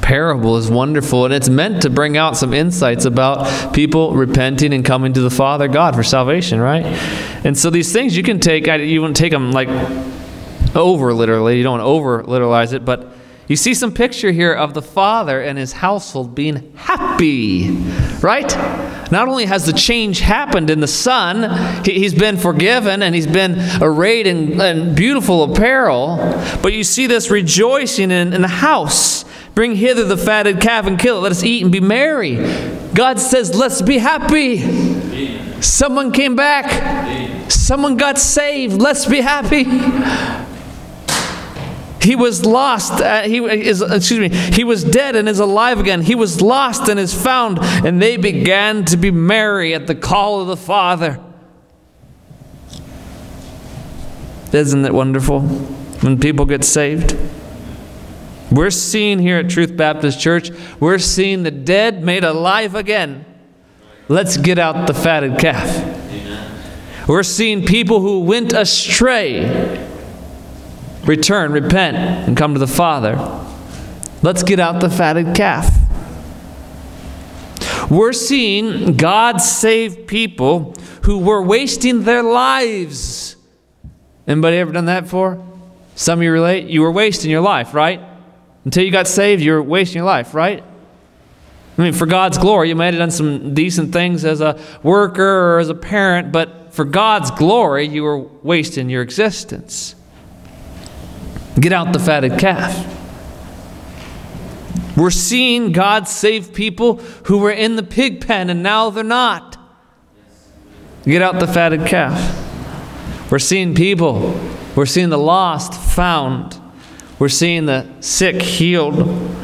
A: parable is wonderful, and it's meant to bring out some insights about people repenting and coming to the Father God for salvation, right? And so these things you can take, you wouldn't take them like over literally, you don't over literalize it, but you see some picture here of the father and his household being happy, right? Not only has the change happened in the son, he, has been forgiven and he's been arrayed in, in, beautiful apparel, but you see this rejoicing in, in the house. Bring hither the fatted calf and kill it. Let us eat and be merry. God says, let's be happy. Someone came back. Someone got saved. Let's be happy. He was lost. Uh, he is, excuse me. He was dead and is alive again. He was lost and is found. And they began to be merry at the call of the Father. Isn't it wonderful when people get saved? We're seeing here at Truth Baptist Church, we're seeing the dead made alive again. let's get out the fatted calf. We're seeing people who went astray return, repent, and come to the Father. Let's get out the fatted calf. We're seeing God save people who were wasting their lives. Anybody ever done that before? Some of you relate? You were wasting your life, right? Until you got saved, you were wasting your life, right? I mean, for God's glory, you might have done some decent things as a worker or as a parent, but for God's glory, you were wasting your existence. Get out the fatted calf. We're seeing God save people who were in the pig pen and now they're not. Get out the fatted calf. We're seeing people, we're seeing the lost found, we're seeing the sick healed,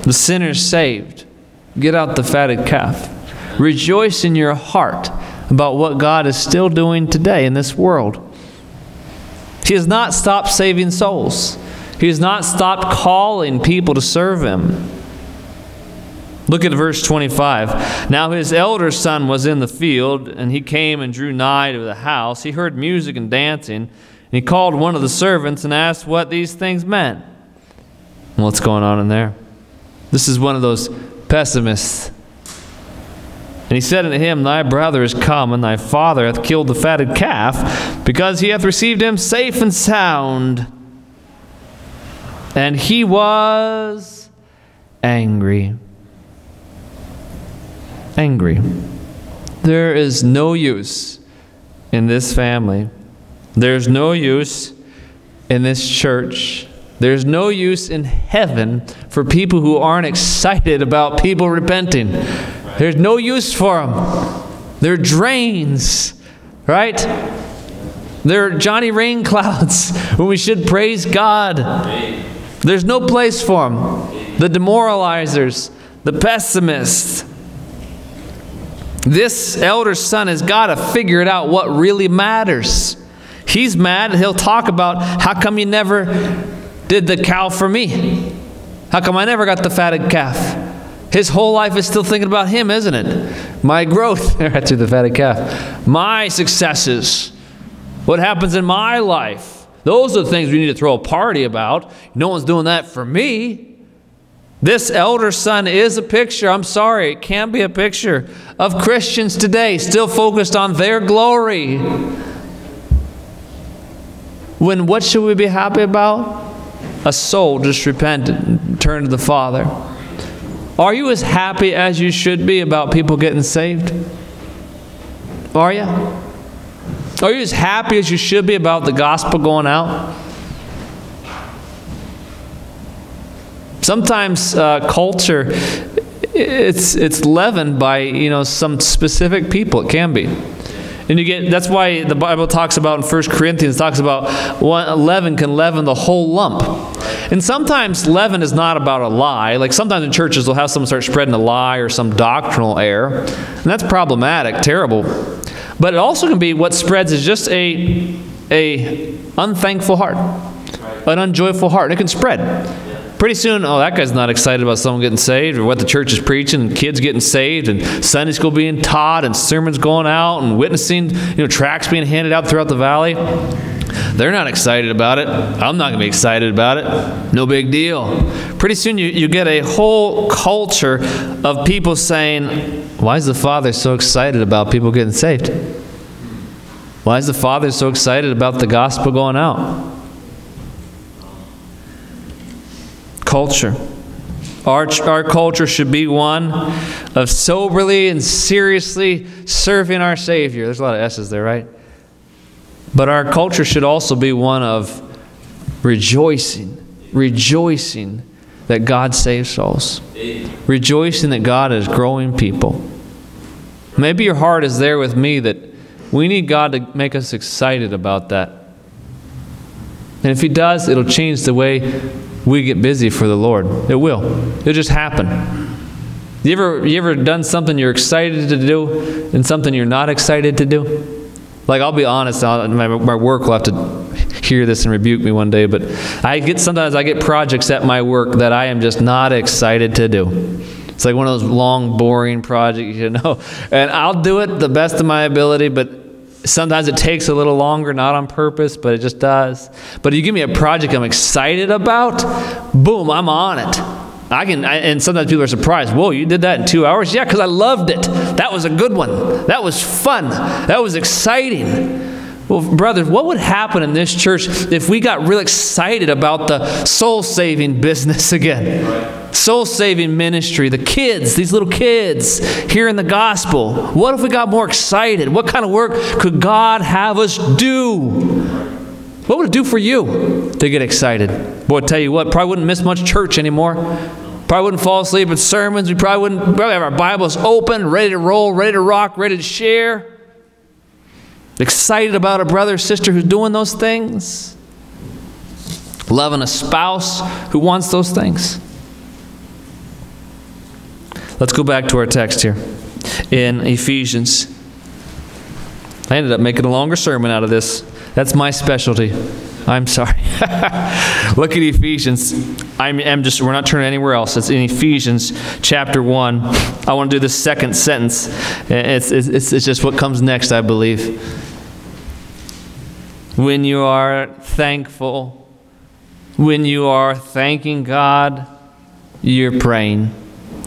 A: the sinners saved. Get out the fatted calf. Rejoice in your heart about what God is still doing today in this world. He has not stopped saving souls. He has not stopped calling people to serve Him. Look at verse 25. Now his elder son was in the field, and he came and drew nigh to the house. He heard music and dancing, and he called one of the servants and asked what these things meant. What's going on in there? This is one of those pessimists. And he said unto him, Thy brother is come, and thy father hath killed the fatted calf, because he hath received him safe and sound. And he was angry angry. There is no use in this family. There's no use in this church. There's no use in heaven for people who aren't excited about people repenting. There's no use for them. They're drains, right? They're Johnny Rain clouds when we should praise God. There's no place for them. The demoralizers, the pessimists, this elder son has got to figure it out what really matters. He's mad. He'll talk about how come you never did the cow for me? How come I never got the fatted calf? His whole life is still thinking about him, isn't it? My growth, through the fatted calf. My successes. What happens in my life. Those are the things we need to throw a party about. No one's doing that for me. This elder son is a picture, I'm sorry, it can be a picture of Christians today still focused on their glory. When what should we be happy about? A soul just repented and turned to the Father. Are you as happy as you should be about people getting saved? Are you? Are you as happy as you should be about the gospel going out? Sometimes uh, culture it's it's leavened by you know some specific people. It can be. And you get that's why the Bible talks about in 1 Corinthians talks about one, leaven can leaven the whole lump. And sometimes leaven is not about a lie. Like sometimes in churches they'll have someone start spreading a lie or some doctrinal error. And that's problematic, terrible. But it also can be what spreads is just a a unthankful heart. An unjoyful heart. It can spread. Pretty soon, oh, that guy's not excited about someone getting saved or what the church is preaching and kids getting saved and Sunday school being taught and sermons going out and witnessing, you know, tracts being handed out throughout the valley. They're not excited about it. I'm not going to be excited about it. No big deal. Pretty soon, you, you get a whole culture of people saying, Why is the Father so excited about people getting saved? Why is the Father so excited about the gospel going out? culture. Our, our culture should be one of soberly and seriously serving our Savior. There's a lot of S's there, right? But our culture should also be one of rejoicing, rejoicing that God saves souls, rejoicing that God is growing people. Maybe your heart is there with me that we need God to make us excited about that. And if He does, it'll change the way we get busy for the Lord. It will. It'll just happen. You ever, you ever done something you're excited to do and something you're not excited to do? Like, I'll be honest, I'll, my, my work will have to hear this and rebuke me one day, but I get sometimes I get projects at my work that I am just not excited to do. It's like one of those long, boring projects, you know. And I'll do it the best of my ability, but sometimes it takes a little longer, not on purpose, but it just does. But if you give me a project I'm excited about, boom, I'm on it. I can, I, and sometimes people are surprised. Whoa, you did that in two hours? Yeah, because I loved it. That was a good one. That was fun. That was exciting. Well, brothers, what would happen in this church if we got real excited about the soul saving business again? Soul saving ministry, the kids, these little kids hearing the gospel. What if we got more excited? What kind of work could God have us do? What would it do for you to get excited? Boy, I tell you what, probably wouldn't miss much church anymore. Probably wouldn't fall asleep at sermons. We probably wouldn't probably have our Bibles open, ready to roll, ready to rock, ready to share. Excited about a brother or sister who's doing those things. Loving a spouse who wants those things. Let's go back to our text here in Ephesians. I ended up making a longer sermon out of this. That's my specialty. I'm sorry. Look at Ephesians. I'm, I'm, just, we're not turning anywhere else. It's in Ephesians chapter 1. I want to do the second sentence. It's, it's, it's just what comes next, I believe. When you are thankful, when you are thanking God, you're praying.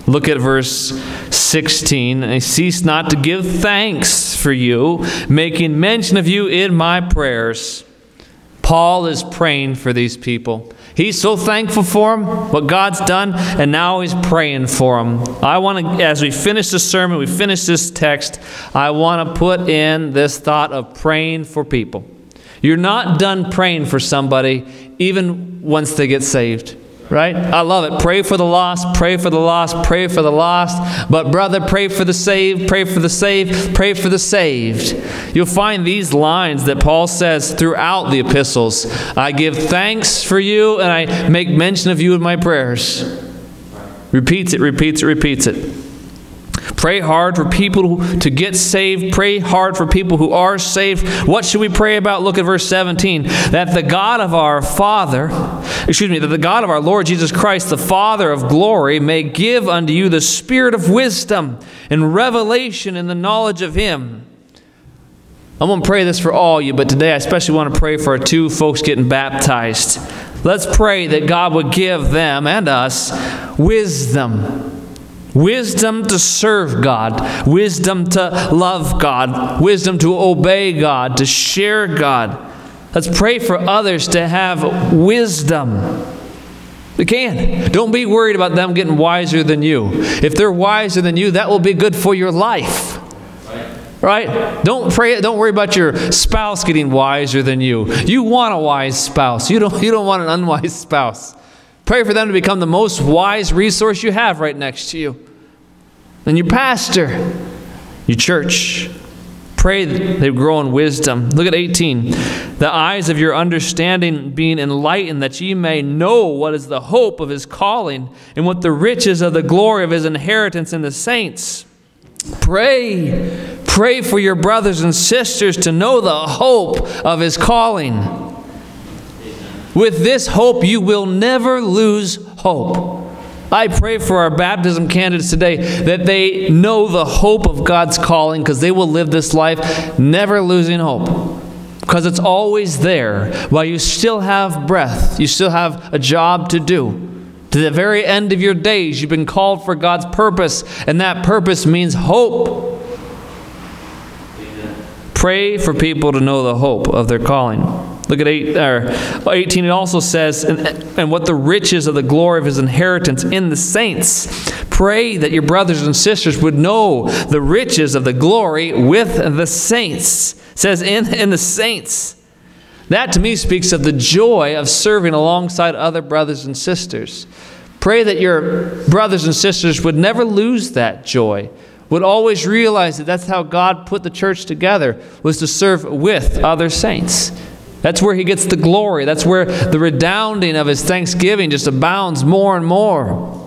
A: Look at verse 16. I cease not to give thanks for you, making mention of you in my prayers. Paul is praying for these people. He's so thankful for them, what God's done, and now he's praying for them. I want to, as we finish this sermon, we finish this text, I want to put in this thought of praying for people. You're not done praying for somebody even once they get saved. Right? I love it. Pray for the lost, pray for the lost, pray for the lost. But, brother, pray for the saved, pray for the saved, pray for the saved. You'll find these lines that Paul says throughout the epistles I give thanks for you, and I make mention of you in my prayers. Repeats it, repeats it, repeats it. Pray hard for people to get saved. Pray hard for people who are saved. What should we pray about? Look at verse 17. That the God of our Father, excuse me, that the God of our Lord Jesus Christ, the Father of glory, may give unto you the spirit of wisdom and revelation in the knowledge of Him. I'm going to pray this for all you, but today I especially want to pray for our two folks getting baptized. Let's pray that God would give them and us wisdom Wisdom to serve God, wisdom to love God, wisdom to obey God, to share God. Let's pray for others to have wisdom. We can. Don't be worried about them getting wiser than you. If they're wiser than you, that will be good for your life. Right? Don't pray don't worry about your spouse getting wiser than you. You want a wise spouse. You don't you don't want an unwise spouse. Pray for them to become the most wise resource you have right next to you. And your pastor, your church. Pray that they grow in wisdom. Look at 18. The eyes of your understanding being enlightened, that ye may know what is the hope of his calling, and what the riches of the glory of his inheritance in the saints. Pray. Pray for your brothers and sisters to know the hope of his calling. With this hope, you will never lose hope. I pray for our baptism candidates today that they know the hope of God's calling because they will live this life never losing hope. Because it's always there. While you still have breath, you still have a job to do. To the very end of your days, you've been called for God's purpose, and that purpose means hope. Pray for people to know the hope of their calling. Look at eight, or 18. It also says, and, and what the riches of the glory of his inheritance in the saints. Pray that your brothers and sisters would know the riches of the glory with the saints. It says, in, in the saints. That to me speaks of the joy of serving alongside other brothers and sisters. Pray that your brothers and sisters would never lose that joy would always realize that that's how God put the church together was to serve with other saints. That's where he gets the glory. That's where the redounding of his thanksgiving just abounds more and more.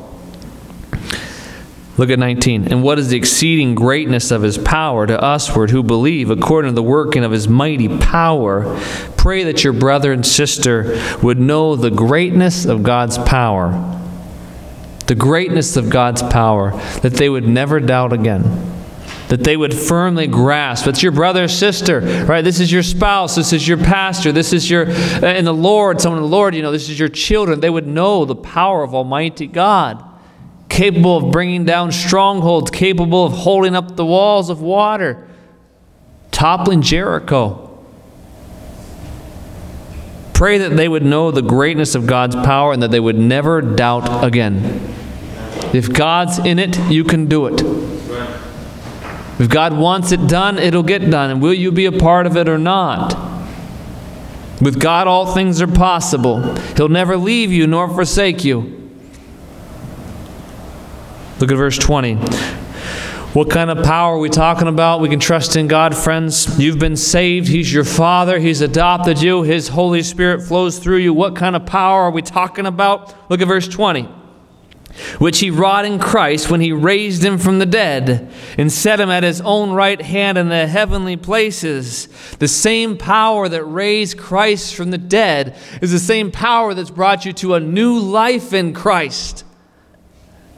A: Look at 19. And what is the exceeding greatness of his power to usward who believe according to the working of his mighty power? Pray that your brother and sister would know the greatness of God's power. the greatness of God's power, that they would never doubt again. That they would firmly grasp. It's your brother or sister, right? This is your spouse. This is your pastor. This is your, uh, in the Lord, someone in the Lord, you know, this is your children. They would know the power of Almighty God, capable of bringing down strongholds, capable of holding up the walls of water, toppling Jericho. Pray that they would know the greatness of God's power and that they would never doubt again. If God's in it, you can do it. If God wants it done, it'll get done. And will you be a part of it or not? With God, all things are possible. He'll never leave you nor forsake you. Look at verse 20. What kind of power are we talking about? We can trust in God, friends. You've been saved. He's your Father. He's adopted you. His Holy Spirit flows through you. What kind of power are we talking about? Look at verse 20 which he wrought in Christ when he raised him from the dead and set him at his own right hand in the heavenly places. The same power that raised Christ from the dead is the same power that's brought you to a new life in Christ.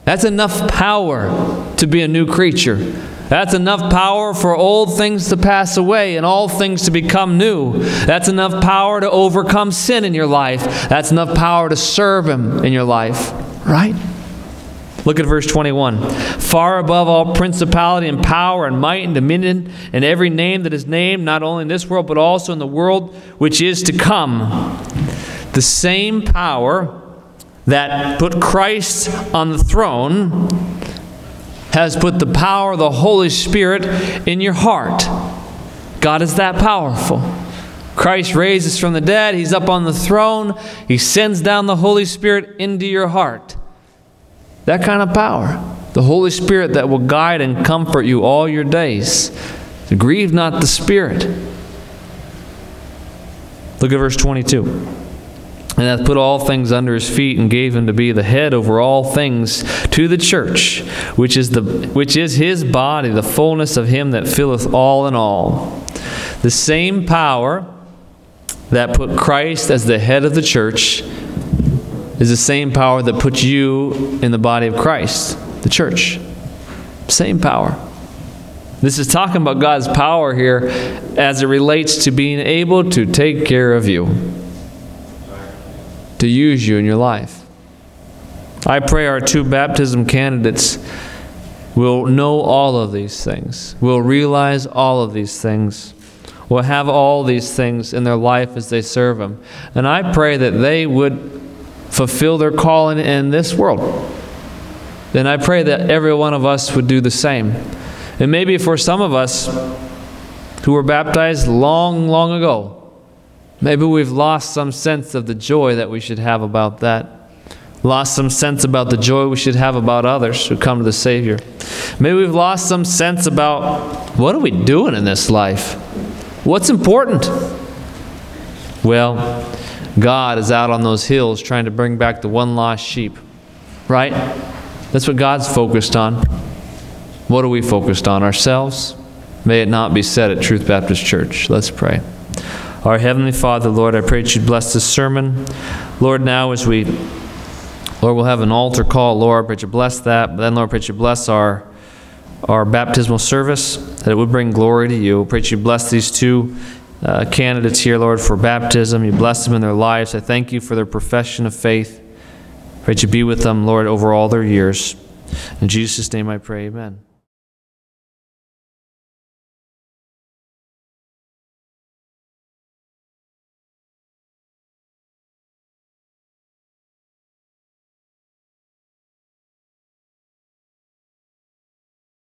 A: That's enough power to be a new creature. That's enough power for old things to pass away and all things to become new. That's enough power to overcome sin in your life. That's enough power to serve Him in your life, right? Look at verse 21. Far above all principality and power and might and dominion and every name that is named, not only in this world, but also in the world which is to come. The same power that put Christ on the throne has put the power of the Holy Spirit in your heart. God is that powerful. Christ raises from the dead. He's up on the throne. He sends down the Holy Spirit into your heart. That kind of power. The Holy Spirit that will guide and comfort you all your days. Grieve not the Spirit. Look at verse 22 and hath put all things under his feet and gave him to be the head over all things to the church which is the which is his body the fullness of him that filleth all in all the same power that put Christ as the head of the church is the same power that puts you in the body of Christ, the church. Same power. This is talking about God's power here as it relates to being able to take care of you, to use you in your life. I pray our two baptism candidates will know all of these things, will realize all of these things, will have all these things in their life as they serve Him. And I pray that they would fulfill their calling in this world. Then I pray that every one of us would do the same. And maybe for some of us who were baptized long, long ago, maybe we've lost some sense of the joy that we should have about that. Lost some sense about the joy we should have about others who come to the Savior. Maybe we've lost some sense about what are we doing in this life? What's important? Well, God is out on those hills trying to bring back the one lost sheep. Right? That's what God's focused on. What are we focused on? Ourselves? May it not be said at Truth Baptist Church. Let's pray. Our Heavenly Father, Lord, I pray that you'd bless this sermon. Lord, now as we, Lord, we'll have an altar call, Lord, I pray that you bless that. But then, Lord, I pray that you bless our, our baptismal service, that it would bring glory to you. I pray that you bless these two uh, candidates here, Lord, for baptism. You bless them in their lives. I thank you for their profession of faith. Pray that you be with them, Lord, over all their years. In Jesus' name I pray, amen.